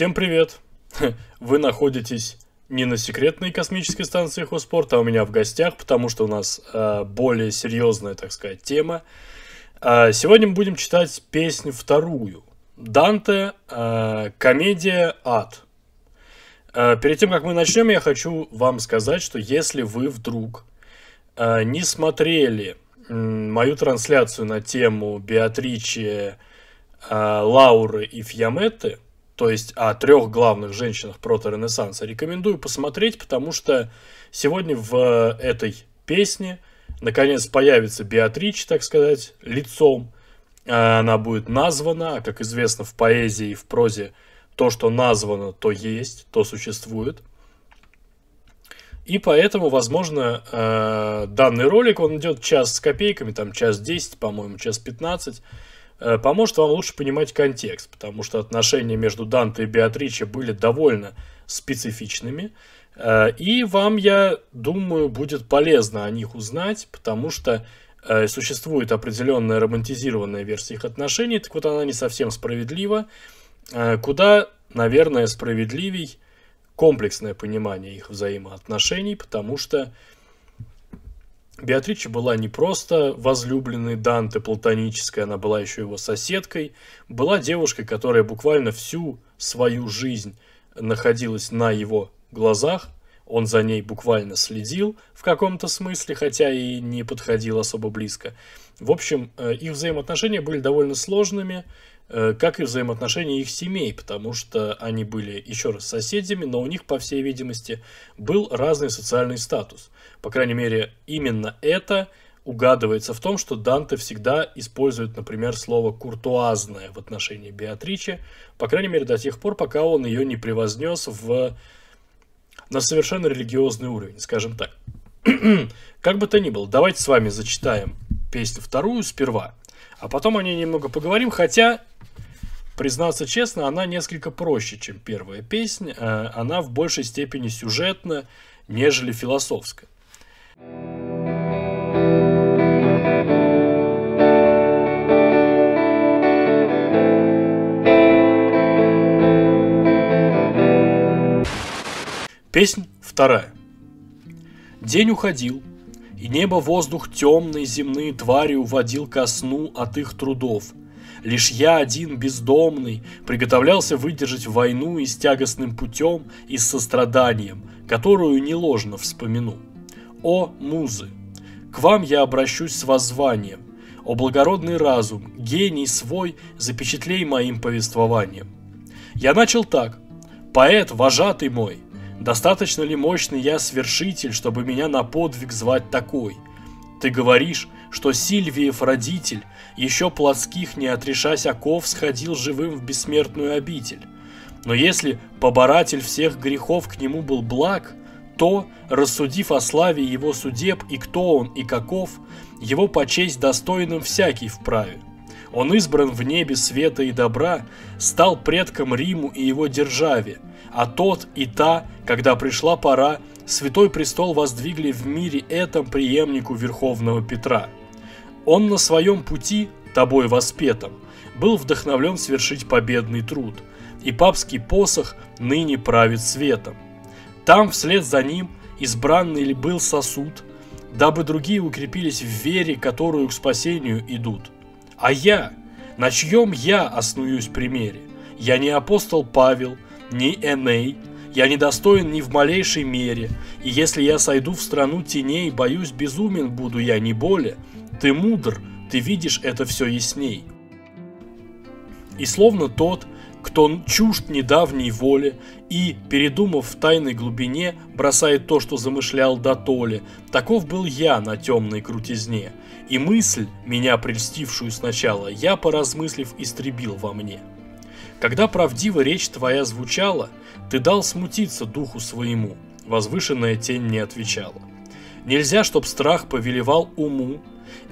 Всем привет! Вы находитесь не на секретной космической станции Хоспорта, а у меня в гостях, потому что у нас э, более серьезная, так сказать, тема. Э, сегодня мы будем читать песню вторую. Данте, э, комедия «Ад». Э, перед тем, как мы начнем, я хочу вам сказать, что если вы вдруг э, не смотрели э, мою трансляцию на тему Беатричи, э, Лауры и Фьяметты, то есть о трех главных женщинах прото-ренессанса, рекомендую посмотреть, потому что сегодня в этой песне наконец появится Беатрич, так сказать, лицом. Она будет названа, а как известно в поэзии и в прозе, то, что названо, то есть, то существует. И поэтому, возможно, э, данный ролик, он идет час с копейками, там час 10, по-моему, час 15, Э, поможет вам лучше понимать контекст, потому что отношения между Данте и Беатриче были довольно специфичными. Э, и вам, я думаю, будет полезно о них узнать, потому что э, существует определенная романтизированная версия их отношений, так вот она не совсем справедлива. Куда, наверное, справедливей комплексное понимание их взаимоотношений, потому что Беатрича была не просто возлюбленной Данте платонической, она была еще его соседкой, была девушкой, которая буквально всю свою жизнь находилась на его глазах, он за ней буквально следил в каком-то смысле, хотя и не подходил особо близко. В общем, э, их взаимоотношения были довольно сложными, как и взаимоотношения их семей, потому что они были, еще раз, соседями, но у них, по всей видимости, был разный социальный статус. По крайней мере, именно это угадывается в том, что Данте всегда использует, например, слово «куртуазное» в отношении Беатричи, по крайней мере, до тех пор, пока он ее не превознес в... на совершенно религиозный уровень, скажем так. как бы то ни было, давайте с вами зачитаем песню вторую сперва, а потом о ней немного поговорим, хотя Признаться честно, она несколько проще, чем первая песня. Э, она в большей степени сюжетна, нежели философская. Песнь вторая. День уходил, и небо воздух темный земные твари уводил ко сну от их трудов – Лишь я один, бездомный, приготовлялся выдержать войну и с тягостным путем, и с состраданием, которую не ложно вспомяну. О, музы! К вам я обращусь с воззванием. О благородный разум, гений свой, запечатлей моим повествованием. Я начал так. Поэт, вожатый мой, достаточно ли мощный я свершитель, чтобы меня на подвиг звать такой? Ты говоришь, что Сильвиев родитель, еще плотских не отрешась оков, сходил живым в бессмертную обитель. Но если поборатель всех грехов к нему был благ, то, рассудив о славе его судеб и кто он и каков, его почесть достойным всякий вправе. Он избран в небе света и добра, стал предком Риму и его державе, а тот и та, когда пришла пора, святой престол воздвигли в мире этом преемнику Верховного Петра – он на своем пути, тобой воспетом, был вдохновлен свершить победный труд, и папский посох ныне правит светом. Там вслед за ним избранный ли был сосуд, дабы другие укрепились в вере, которую к спасению идут. А я, на чьем я оснуюсь примере? Я не апостол Павел, не Эней, я не достоин ни в малейшей мере, и если я сойду в страну теней, боюсь, безумен буду я не более, ты мудр, ты видишь это все ясней. И словно тот, кто чужд недавней воле и, передумав в тайной глубине, бросает то, что замышлял до толи, таков был я на темной крутизне, и мысль, меня прельстившую сначала, я, поразмыслив, истребил во мне. Когда правдиво речь твоя звучала, ты дал смутиться духу своему, возвышенная тень не отвечала. Нельзя, чтоб страх повелевал уму,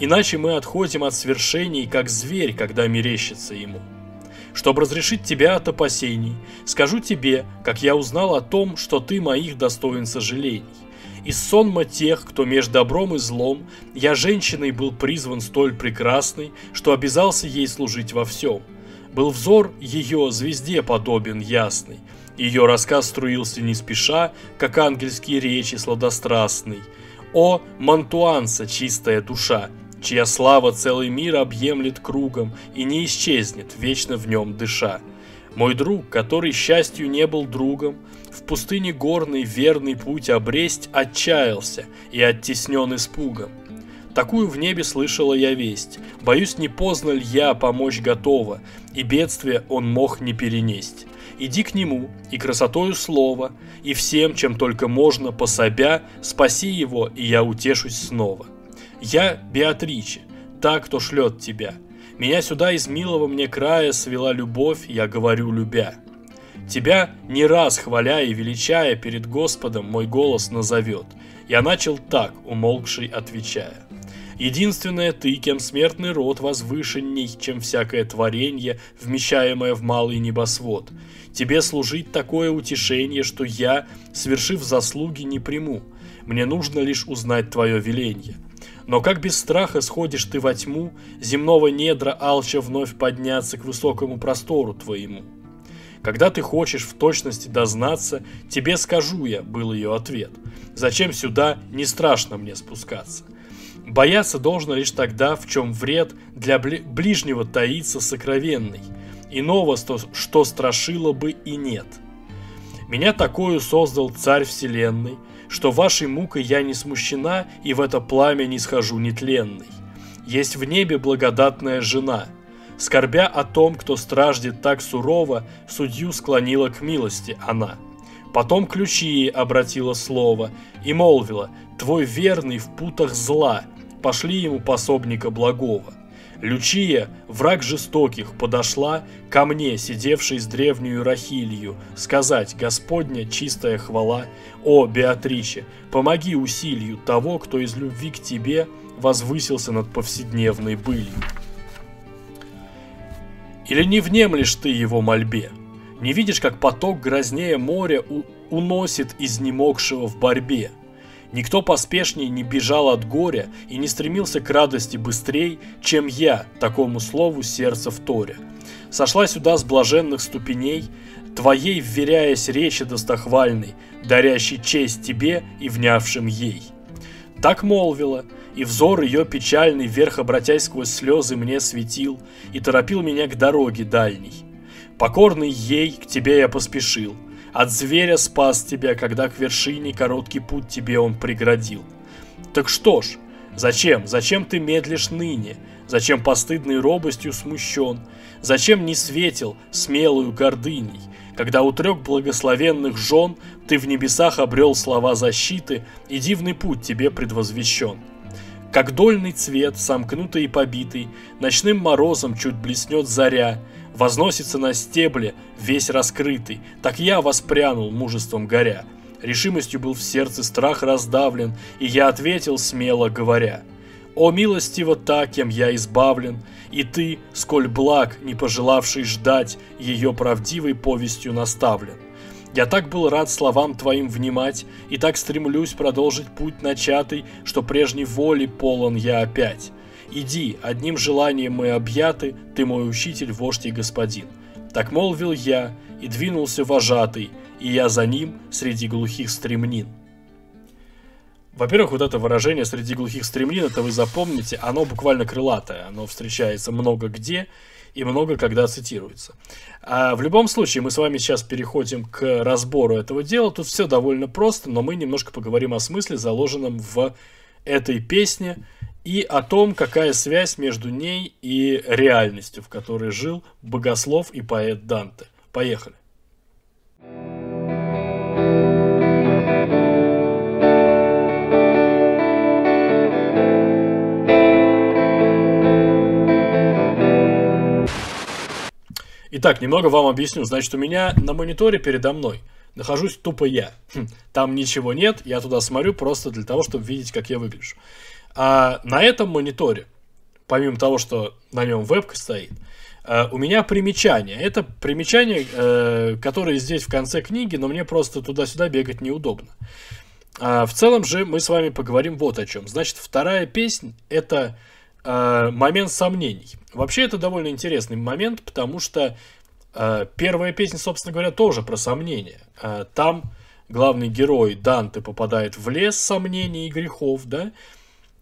Иначе мы отходим от свершений, как зверь, когда мерещится ему. Чтобы разрешить тебя от опасений, скажу тебе, как я узнал о том, что ты моих достоин сожалений. Из сонма тех, кто между добром и злом, я женщиной был призван столь прекрасной, что обязался ей служить во всем. Был взор ее звезде подобен ясный, ее рассказ струился не спеша, как ангельские речи сладострастный. О, Мантуанса, чистая душа, чья слава целый мир объемлет кругом и не исчезнет, вечно в нем дыша. Мой друг, который счастью не был другом, в пустыне горный верный путь обресть отчаялся и оттеснен испугом. Такую в небе слышала я весть. Боюсь, не поздно ль я помочь готова, и бедствие он мог не перенесть. Иди к нему, и красотою слова, и всем, чем только можно, пособя, спаси его, и я утешусь снова. Я Беатриче, та, кто шлет тебя. Меня сюда из милого мне края свела любовь, я говорю, любя. Тебя не раз хваля и величая перед Господом мой голос назовет. Я начал так, умолкший отвечая. Единственное ты, кем смертный род возвышенней, чем всякое творение, вмещаемое в малый небосвод. Тебе служить такое утешение, что я, свершив заслуги, не приму. Мне нужно лишь узнать твое веленье. Но как без страха сходишь ты во тьму, земного недра алча вновь подняться к высокому простору твоему? Когда ты хочешь в точности дознаться, тебе скажу я, был ее ответ. Зачем сюда, не страшно мне спускаться. Бояться должно лишь тогда, в чем вред для ближнего таится сокровенный, иного, что страшило бы и нет. Меня такую создал царь вселенной, что вашей мукой я не смущена и в это пламя не схожу нетленный. Есть в небе благодатная жена, скорбя о том, кто страждет так сурово, судью склонила к милости она. Потом ключи обратила слово и молвила, твой верный в путах зла – пошли ему пособника благого. Лючия, враг жестоких, подошла ко мне, сидевшей с древнюю Рахилью, сказать «Господня, чистая хвала, о, Беатриче, помоги усилию того, кто из любви к тебе возвысился над повседневной былью». Или не внемлешь ты его мольбе? Не видишь, как поток грознее моря уносит изнемогшего в борьбе? Никто поспешнее не бежал от горя и не стремился к радости быстрей, чем я, такому слову сердце вторя. Сошла сюда с блаженных ступеней, твоей вверяясь речи достохвальной, дарящей честь тебе и внявшим ей. Так молвила, и взор ее печальный, вверх обратясь сквозь слезы, мне светил и торопил меня к дороге дальней. Покорный ей к тебе я поспешил – от зверя спас тебя, когда к вершине короткий путь тебе он преградил. Так что ж, зачем, зачем ты медлишь ныне? Зачем постыдной робостью смущен? Зачем не светил смелую гордыней? Когда у трех благословенных жен ты в небесах обрел слова защиты, и дивный путь тебе предвозвещен. Как дольный цвет, сомкнутый и побитый, ночным морозом чуть блеснет заря, возносится на стебле, весь раскрытый. Так я воспрянул, мужеством горя. Решимостью был в сердце страх раздавлен, и я ответил смело, говоря, «О милостиво та, кем я избавлен, и ты, сколь благ, не пожелавший ждать, ее правдивой повестью наставлен. Я так был рад словам твоим внимать, и так стремлюсь продолжить путь начатый, что прежней воли полон я опять. Иди, одним желанием мы объяты, ты мой учитель, вождь и господин. Так молвил я, и двинулся вожатый, и я за ним среди глухих стремнин. Во-первых, вот это выражение «среди глухих стремнин», это вы запомните, оно буквально крылатое, оно встречается много где и много когда цитируется. А в любом случае, мы с вами сейчас переходим к разбору этого дела. Тут все довольно просто, но мы немножко поговорим о смысле, заложенном в этой песне, и о том, какая связь между ней и реальностью, в которой жил богослов и поэт Данте. Поехали. Итак, немного вам объясню. Значит, у меня на мониторе передо мной нахожусь тупо я. Хм, там ничего нет, я туда смотрю просто для того, чтобы видеть, как я выгляжу. А на этом мониторе, помимо того, что на нем вебка стоит, э, у меня примечания. Это примечания, э, которые здесь в конце книги, но мне просто туда-сюда бегать неудобно. А в целом же мы с вами поговорим вот о чем. Значит, вторая песня – это э, момент сомнений. Вообще это довольно интересный момент, потому что первая песня, собственно говоря, тоже про сомнения. Там главный герой Данте попадает в лес сомнений и грехов, да,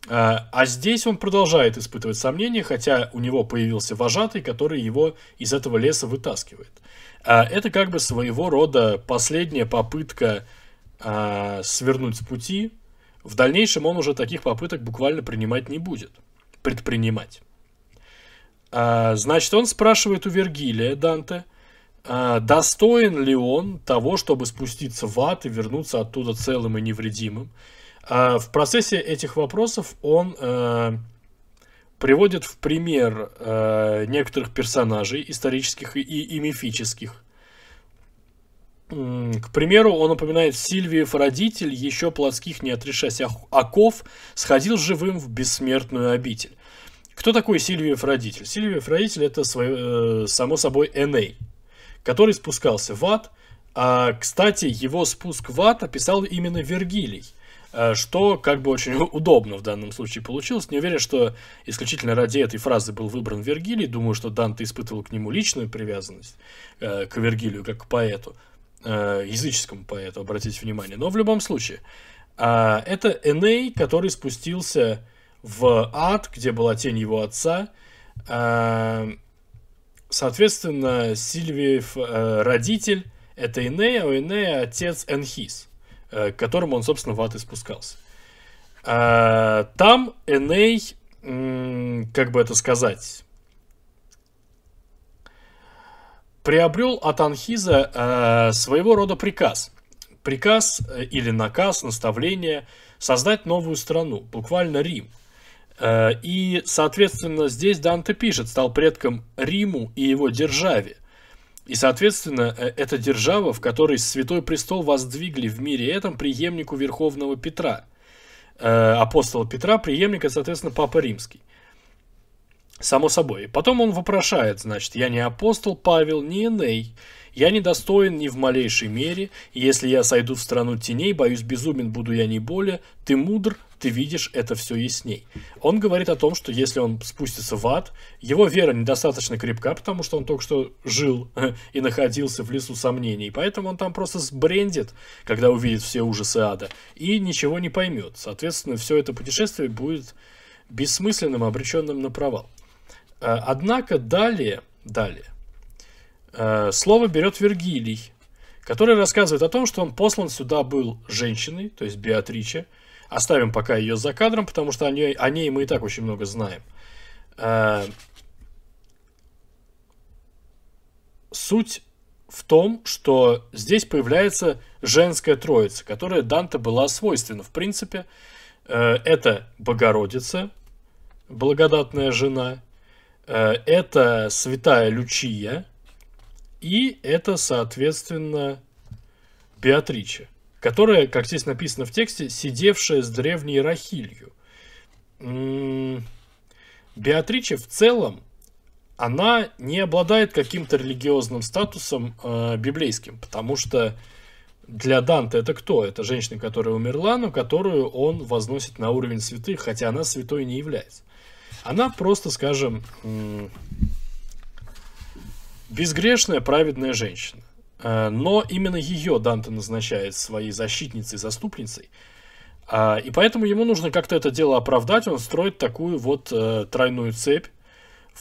а здесь он продолжает испытывать сомнения, хотя у него появился вожатый, который его из этого леса вытаскивает. Э, это как бы своего рода последняя попытка э, свернуть с пути. В дальнейшем он уже таких попыток буквально принимать не будет предпринимать. А, значит, он спрашивает у Вергилия Данте, а, достоин ли он того, чтобы спуститься в ад и вернуться оттуда целым и невредимым. А, в процессе этих вопросов он а, приводит в пример а, некоторых персонажей исторических и, и мифических. К примеру, он упоминает Сильвиев родитель, еще плотских не отрешась оков, сходил живым в бессмертную обитель. Кто такой Сильвиев родитель? Сильвиев родитель это, свое, э, само собой, Эней, который спускался в ад. А, кстати, его спуск в ад описал именно Вергилий, э, что как бы очень удобно в данном случае получилось. Не уверен, что исключительно ради этой фразы был выбран Вергилий. Думаю, что Данте испытывал к нему личную привязанность, э, к Вергилию, как к поэту. Э, языческому поэту, обратите внимание. Но в любом случае, э, это Эней, который спустился в ад, где была тень его отца. Э, соответственно, Сильвиев э, родитель это Эней, а у Энея отец Энхис, э, к которому он, собственно, в ад и спускался. Э, там Эней, как бы это сказать, приобрел от Анхиза э, своего рода приказ. Приказ э, или наказ, наставление создать новую страну, буквально Рим. Э, и, соответственно, здесь Данте пишет, стал предком Риму и его державе. И, соответственно, э, эта держава, в которой Святой Престол воздвигли в мире этом преемнику Верховного Петра. Э, апостола Петра, преемника, соответственно, Папа Римский. Само собой. Потом он вопрошает, значит, я не апостол Павел, не Эней. Я не достоин ни в малейшей мере, если я сойду в страну теней, боюсь, безумен буду я не более, ты мудр, ты видишь это все ясней. Он говорит о том, что если он спустится в ад, его вера недостаточно крепка, потому что он только что жил и находился в лесу сомнений, поэтому он там просто сбрендит, когда увидит все ужасы ада, и ничего не поймет. Соответственно, все это путешествие будет бессмысленным, обреченным на провал. Э, однако далее, далее, э, слово берет Вергилий, который рассказывает о том, что он послан сюда был женщиной, то есть Беатриче. Оставим пока ее за кадром, потому что о ней, о ней мы и так очень много знаем. Э, суть в том, что здесь появляется женская троица, которая Данте была свойственна. В принципе, это Богородица, благодатная жена, Э, это святая Лючия, и это, соответственно, Беатриче, которая, как здесь написано в тексте, сидевшая с древней Рахилью. Беатриче в целом, она не обладает каким-то религиозным статусом э, библейским, потому что для Данте это кто? Это женщина, которая умерла, но которую он возносит на уровень святых, хотя она святой не является. Она просто, скажем, безгрешная, праведная женщина. Э, но именно ее Данте назначает своей защитницей, заступницей. А, и поэтому ему нужно как-то это дело оправдать. Он строит такую вот э, тройную цепь,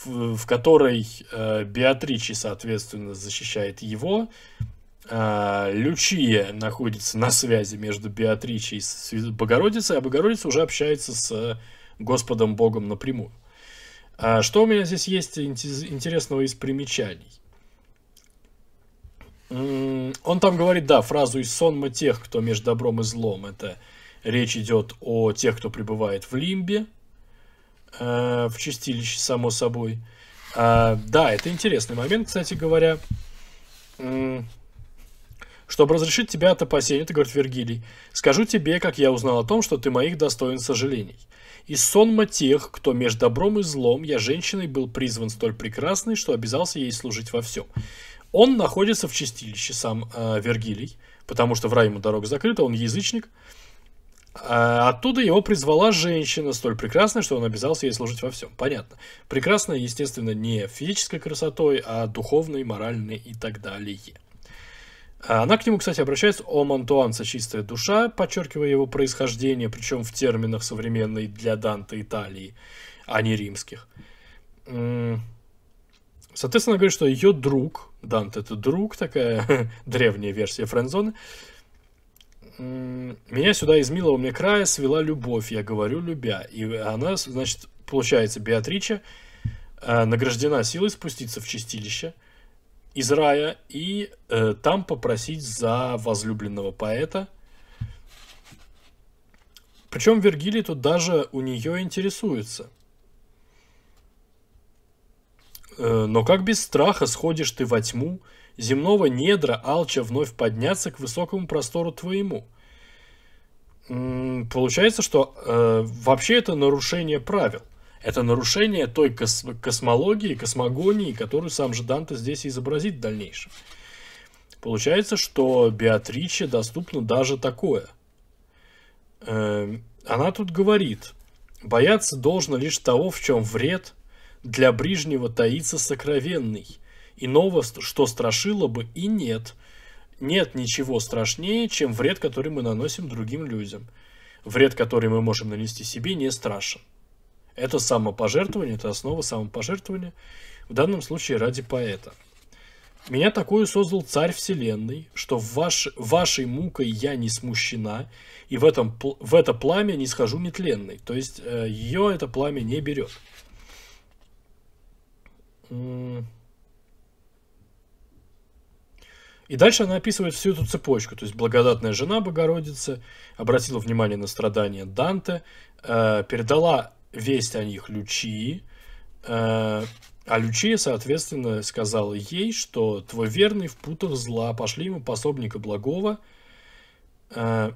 в, которой э, Беатричи, соответственно, защищает его. Лючия находится на связи между Беатричей и Богородицей, а Богородица уже общается с Господом Богом напрямую. А что у меня здесь есть интересного из примечаний? Он там говорит, да, фразу из сонма тех, кто между добром и злом. Это речь идет о тех, кто пребывает в лимбе, э, в чистилище, само собой. А, да, это интересный момент, кстати говоря. Чтобы разрешить тебя от опасений, это говорит Вергилий, скажу тебе, как я узнал о том, что ты моих достоин сожалений. Из сонма тех, кто между добром и злом, я женщиной был призван столь прекрасной, что обязался ей служить во всем. Он находится в чистилище, сам э, Вергилий, потому что в рай ему дорога закрыта, он язычник. А оттуда его призвала женщина, столь прекрасная, что он обязался ей служить во всем. Понятно. Прекрасная, естественно, не физической красотой, а духовной, моральной и так далее. Она к нему, кстати, обращается «О Монтуанца, чистая душа», подчеркивая его происхождение, причем в терминах современной для Данте Италии, а не римских. Соответственно, говорит, что ее друг, Данте это друг, такая древняя версия френдзоны, меня сюда из милого мне края свела любовь, я говорю, любя. И она, значит, получается, Беатрича э, награждена силой спуститься в чистилище из рая и э, там попросить за возлюбленного поэта. Причем Вергилий тут даже у нее интересуется. Э, но как без страха сходишь ты во тьму, земного недра алча вновь подняться к высокому простору твоему. Получается, что э, вообще это нарушение правил. Это нарушение той кос космологии, космогонии, которую сам же Данте здесь изобразит в дальнейшем. Получается, что Беатриче доступно даже такое. Э, она тут говорит, бояться должно лишь того, в чем вред для ближнего таится сокровенный – Иного, что страшило бы, и нет. Нет ничего страшнее, чем вред, который мы наносим другим людям. Вред, который мы можем нанести себе, не страшен. Это самопожертвование, это основа самопожертвования, в данном случае ради поэта. Меня такую создал царь вселенной, что ваш, вашей мукой я не смущена, и в, этом, в это пламя не схожу нетленной. То есть э, ее это пламя не берет. И дальше она описывает всю эту цепочку. То есть благодатная жена Богородицы обратила внимание на страдания Данте, э, передала весть о них Лючии, э, а Лючия, соответственно, сказала ей, что твой верный в путах зла, пошли ему пособника благого. Э,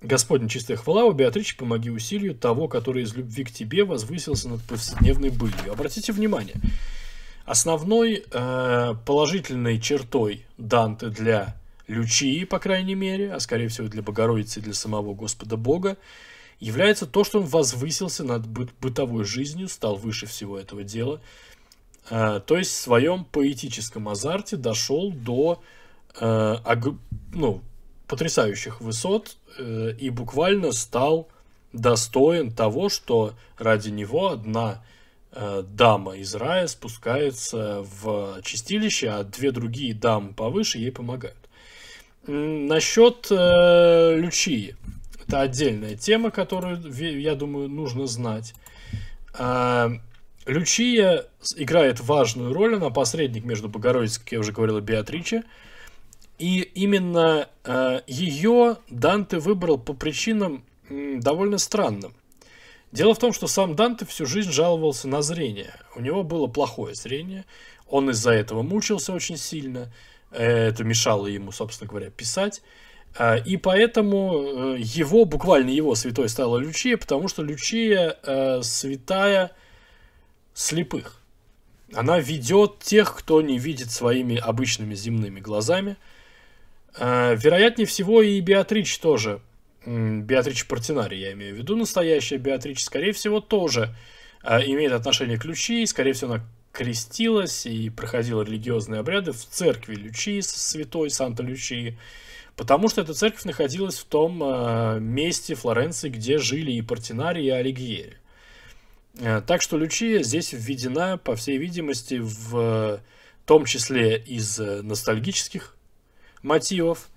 Господня чистая хвала, у Беатричи помоги усилию того, который из любви к тебе возвысился над повседневной былью. Обратите внимание, Основной э, положительной чертой Данте для Лючии, по крайней мере, а скорее всего для Богородицы и для самого Господа Бога, является то, что он возвысился над бы бытовой жизнью, стал выше всего этого дела, э, то есть в своем поэтическом азарте дошел до э, ог, ну, потрясающих высот э, и буквально стал достоин того, что ради него одна дама из рая спускается в чистилище, а две другие дамы повыше ей помогают. Насчет э, Лючии. Это отдельная тема, которую, я думаю, нужно знать. Э, Лючия играет важную роль, она посредник между Богородицей, как я уже говорил, и Беатриче. И именно э, ее Данте выбрал по причинам довольно странным. Дело в том, что сам Данте всю жизнь жаловался на зрение. У него было плохое зрение, он из-за этого мучился очень сильно, э, это мешало ему, собственно говоря, писать. А, и поэтому э, его, буквально его святой стала Лючия, потому что Лючия э, святая слепых. Она ведет тех, кто не видит своими обычными земными глазами. Вероятнее всего и Беатрич тоже Беатрич Портинари, я имею в виду, настоящая Беатрич, скорее всего, тоже а, имеет отношение к Лючии, скорее всего, она крестилась и проходила религиозные обряды в церкви Лючии, святой Санта-Лючии, потому что эта церковь находилась в том э, месте Флоренции, где жили и Портинари, и Алигьери. Э, так что Лючия здесь введена, по всей видимости, в том числе из ностальгических мотивов,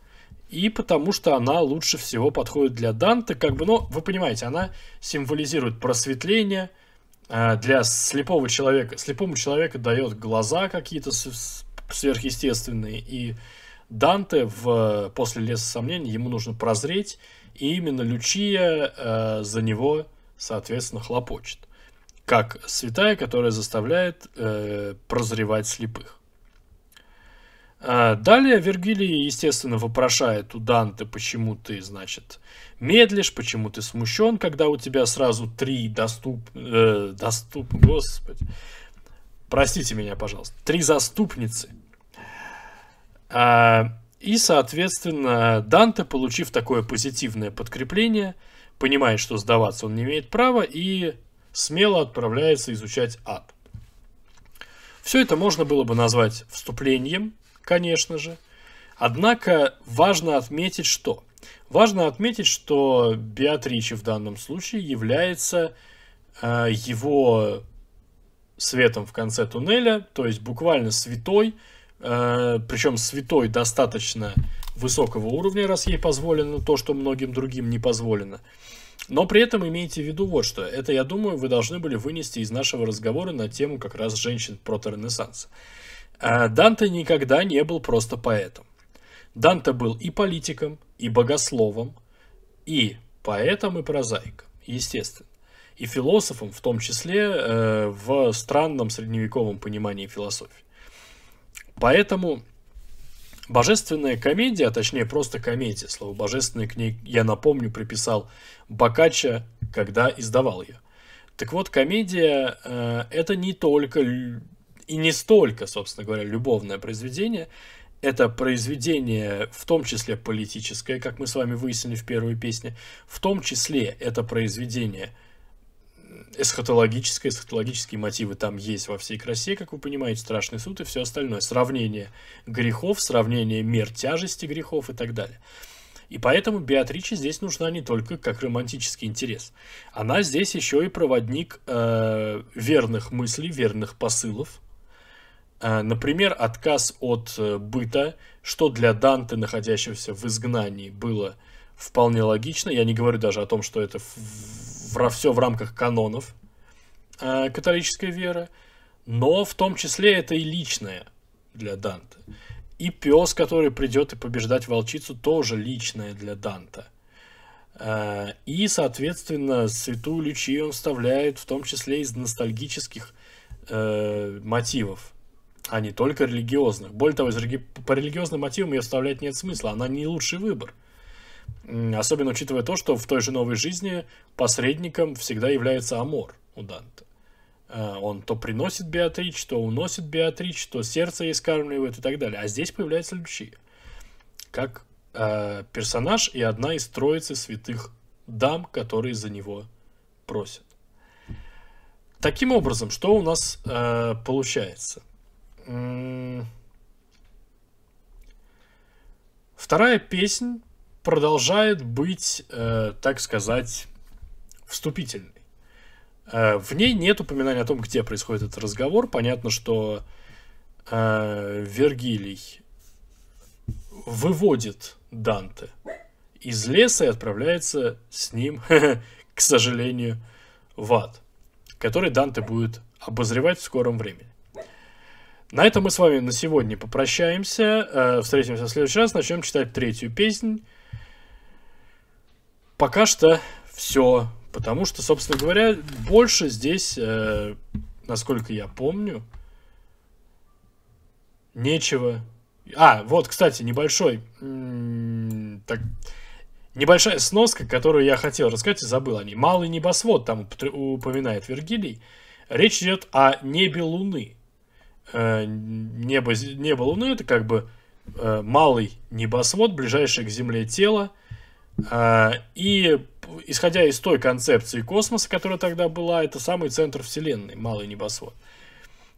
и потому что она лучше всего подходит для Данте, как бы, ну, вы понимаете, она символизирует просветление, э, для слепого человека, слепому человеку дает глаза какие-то сверхъестественные, и Данте в «После леса сомнений» ему нужно прозреть, и именно Лючия э, за него, соответственно, хлопочет. Как святая, которая заставляет э, прозревать слепых. А, далее Вергилий, естественно, вопрошает у Данте, почему ты, значит, медлишь, почему ты смущен, когда у тебя сразу три доступ... Э, доступ... Господи. Простите меня, пожалуйста. Три заступницы. А, И, соответственно, Данте, получив такое позитивное подкрепление, понимает, что сдаваться он не имеет права и смело отправляется изучать ад. Все это можно было бы назвать вступлением, конечно же. Однако важно отметить, что Важно отметить, что Беатриче в данном случае является э, его светом в конце туннеля, то есть буквально святой, э, причем святой достаточно высокого уровня, раз ей позволено то, что многим другим не позволено. Но при этом имейте в виду вот что. Это, я думаю, вы должны были вынести из нашего разговора на тему как раз женщин проторенессанса. Э, Данте никогда не был просто поэтом. Данте был и политиком, и богословом, и поэтом, и прозаиком, естественно. И философом, в том числе э, в странном средневековом понимании философии. Поэтому божественная комедия, а точнее просто комедия, слово божественная к ней, я напомню, приписал Бокаччо, когда издавал ее. Так вот, комедия э, это не только и не столько, собственно говоря, любовное произведение, это произведение, в том числе политическое, как мы с вами выяснили в первой песне, в том числе это произведение эсхатологическое, эсхатологические мотивы там есть во всей красе, как вы понимаете, страшный суд и все остальное. Сравнение грехов, сравнение мер тяжести грехов и так далее. И поэтому Беатриче здесь нужна не только как романтический интерес. Она здесь еще и проводник э, верных мыслей, верных посылов, например, отказ от э, быта, что для Данте, находящегося в изгнании, было вполне логично. Я не говорю даже о том, что это в, все в рамках канонов э, католической веры, но в том числе это и личное для Данте. И пес, который придет и побеждать волчицу, тоже личное для Данте. Э, и, соответственно, святую Лючию он вставляет в том числе из ностальгических э, мотивов а не только религиозных. Более того, по религиозным мотивам ее вставлять нет смысла, она не лучший выбор. Особенно учитывая то, что в той же новой жизни посредником всегда является Амор у Данте. А, он то приносит Беатрич, то уносит Беатрич, то сердце ей скармливает и так далее. А здесь появляется Лючия. Как э, персонаж и одна из троицы святых дам, которые за него просят. Таким образом, что у нас э, получается? Вторая песня продолжает быть, э, так сказать, вступительной. Э, в ней нет упоминания о том, где происходит этот разговор. Понятно, что э, Вергилий выводит Данте из леса и отправляется с ним, к сожалению, в ад, который Данте будет обозревать в скором времени. На этом мы с вами на сегодня попрощаемся. Э, встретимся в следующий раз. Начнем читать третью песнь. Пока что все. Потому что, собственно говоря, больше здесь, э, насколько я помню, нечего. А, вот, кстати, небольшой... Так, небольшая сноска, которую я хотел рассказать и забыл о ней. Малый небосвод там упоминает Вергилий. Речь идет о небе Луны э, небо, небо Луны это как бы э, малый небосвод, ближайшее к Земле тело. Э, и исходя из той концепции космоса, которая тогда была, это самый центр Вселенной, малый небосвод.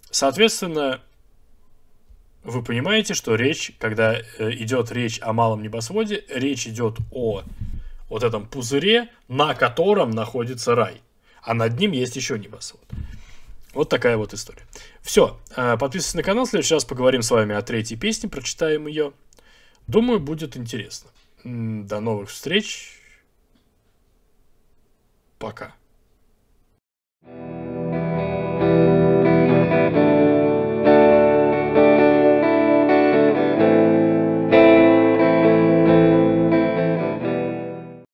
Соответственно, вы понимаете, что речь, когда э, идет речь о малом небосводе, речь идет о вот этом пузыре, на котором находится рай. А над ним есть еще небосвод. Вот такая вот история. Все, э, подписывайтесь на канал, в следующий раз поговорим с вами о третьей песне, прочитаем ее. Думаю, будет интересно. До новых встреч. Пока.